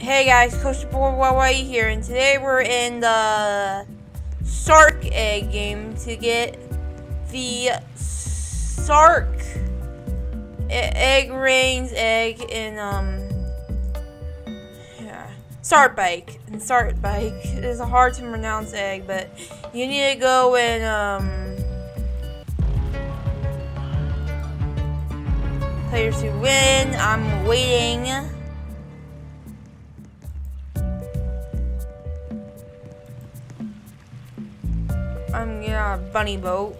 Hey guys, Coach Boy YY here, and today we're in the Sark Egg game to get the Sark Egg Rings Egg in um yeah SharkBite. And SharkBite is a hard to pronounce egg, but you need to go and um players who win. I'm waiting. Bunny boat.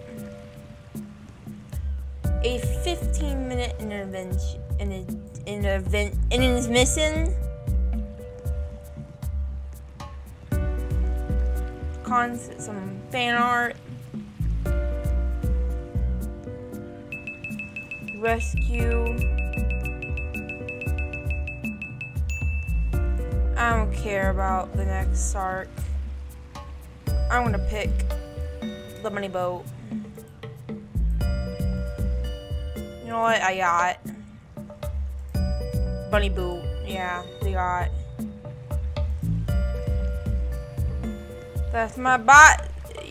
A 15 minute intervention in a, in an event in is missing. Cons some fan art. Rescue. I don't care about the next Sark. I'm gonna pick the money boat. You know what? I got bunny boot. Yeah, they got. That's my bot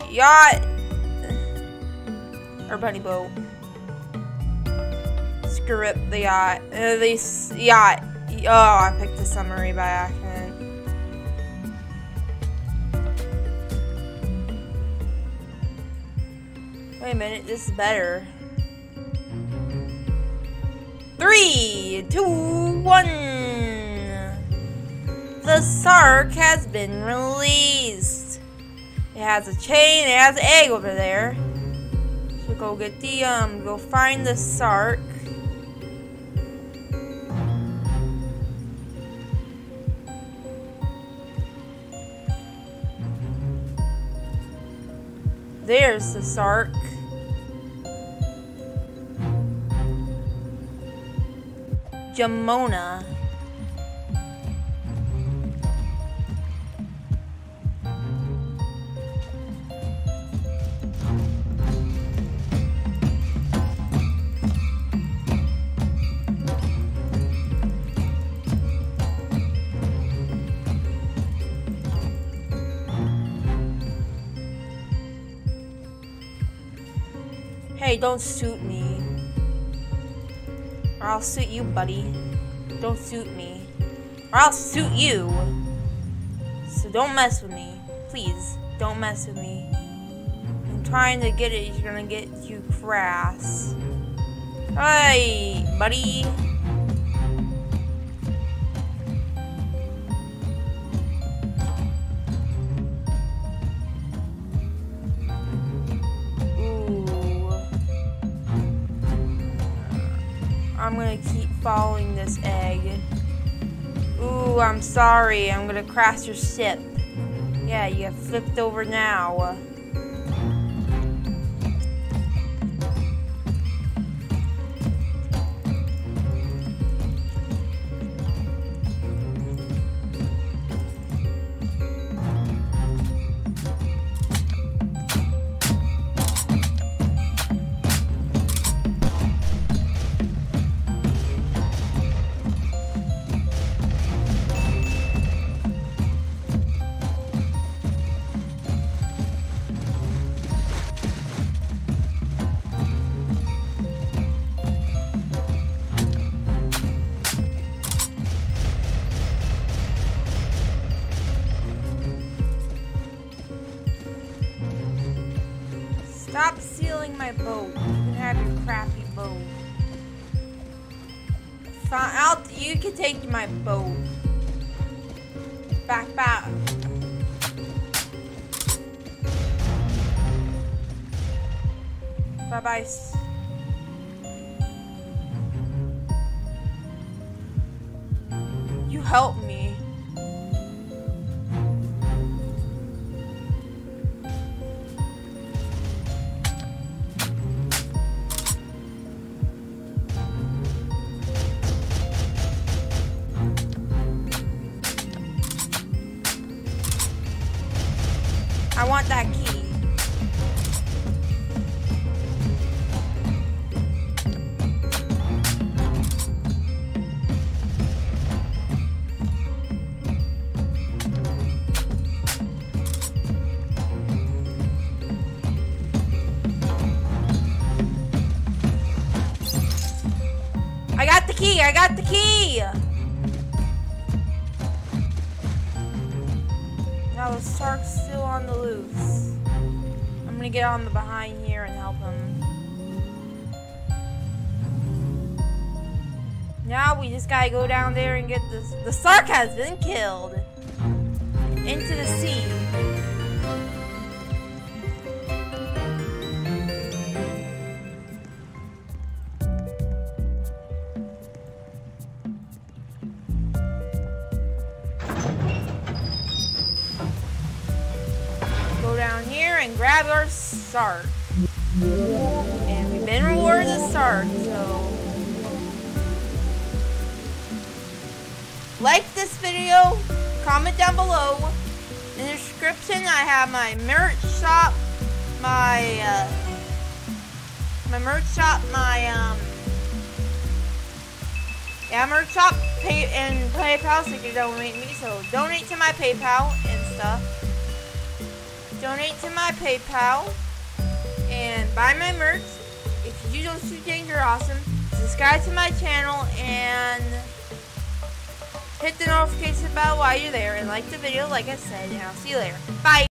yacht or bunny boat. Screw it, the yacht. Uh, the yacht. Oh, I picked the summary by accident. Wait a minute, this is better. Three, two, one. The Sark has been released. It has a chain, it has an egg over there. So go get the, um, go find the Sark. There's the Sark. Jamona. Hey, don't suit me. Or I'll suit you, buddy. Don't suit me. Or I'll suit you. So don't mess with me. Please, don't mess with me. I'm trying to get it, you're gonna get you crass. Hey, buddy. I'm gonna keep following this egg. Ooh, I'm sorry. I'm gonna crash your ship. Yeah, you have flipped over now. Stop stealing my boat. You can have your crappy boat. Fine, I'll, you can take my boat. Back, back. Bye bye. You help me. I want that key. I got the key! I got the key! Sark's still on the loose. I'm gonna get on the behind here and help him. Now we just gotta go down there and get this. The Sark has been killed. Into the sea. And grab our Sark. And we've been rewarded a Sark, so. Like this video, comment down below. In the description, I have my merch shop, my uh, my merch shop, my um, yeah, merch shop, pay and PayPal, so you can donate me. So donate to my PayPal and stuff. Donate to my PayPal and buy my merch. If you do those two things, you're awesome. Subscribe to my channel and hit the notification bell while you're there and like the video like I said and I'll see you later. Bye!